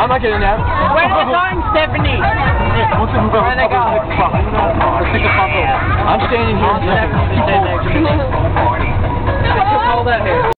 I'm not getting that. Where are you going, Stephanie? Where are they going? I'm standing here. Stephanie, stay next to me. Look how cold.